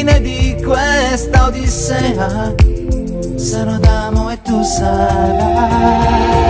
fine di questa odissea. Sarò Adamo e tu sarai.